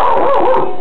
Woo-hoo-hoo!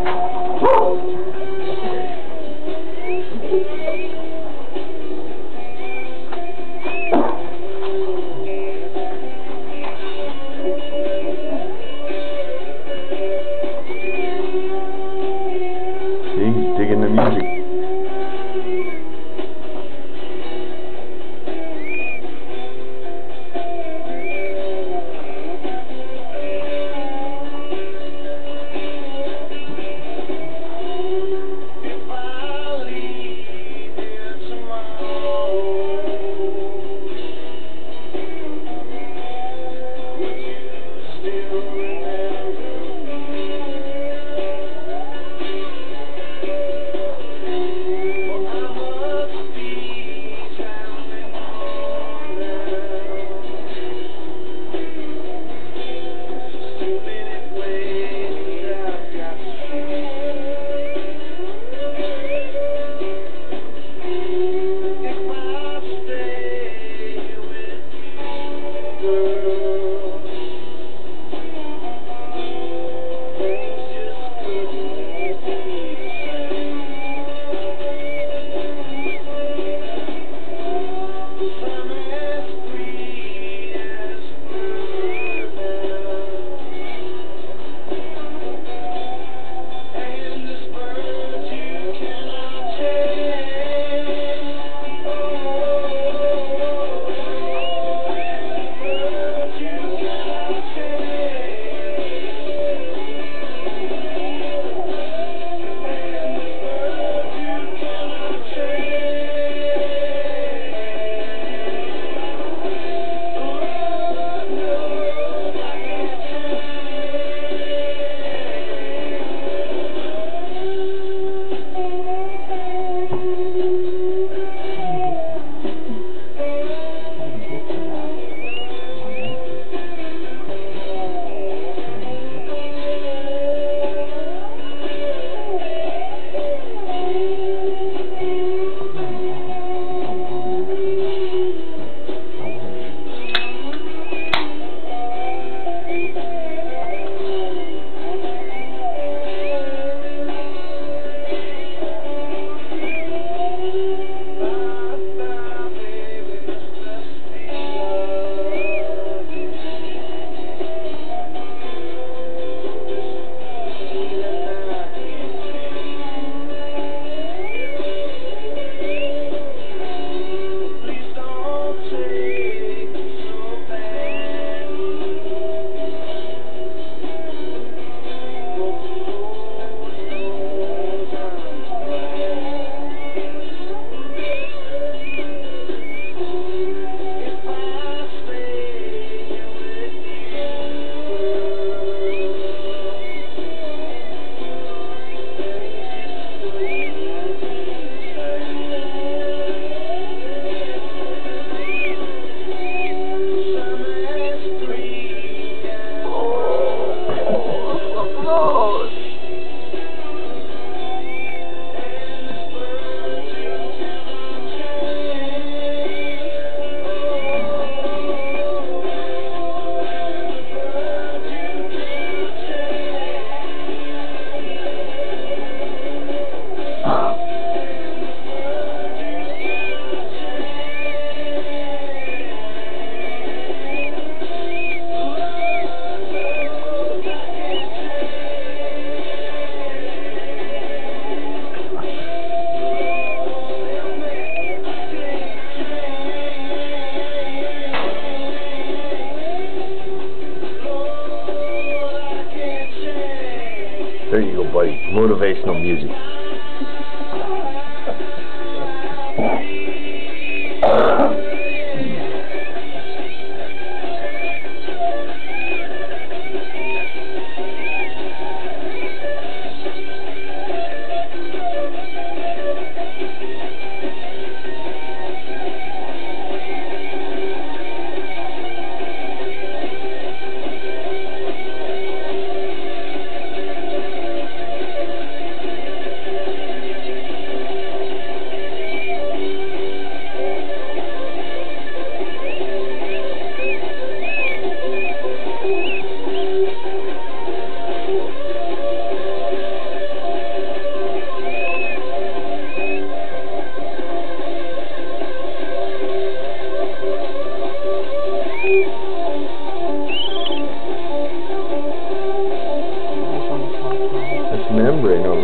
Motivational music.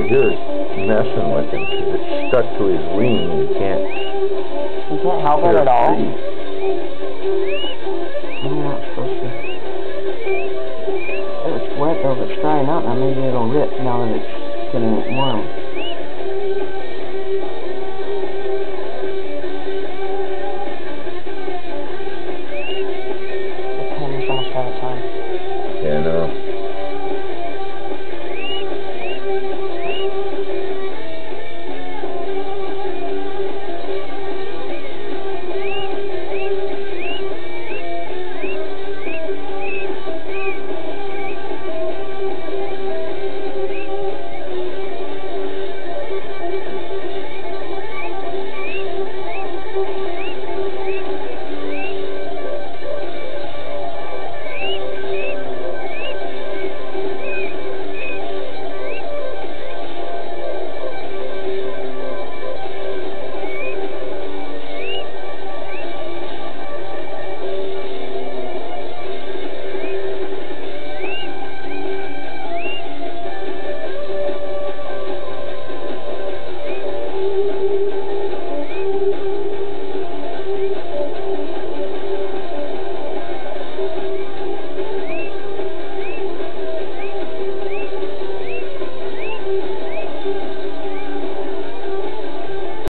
you're messing with him because it's stuck to his wing. and he can't... He can't help him at all? I'm not supposed to... It's wet though, it's drying out now. Maybe it'll rip now that it's getting warm. Ten is almost out of time.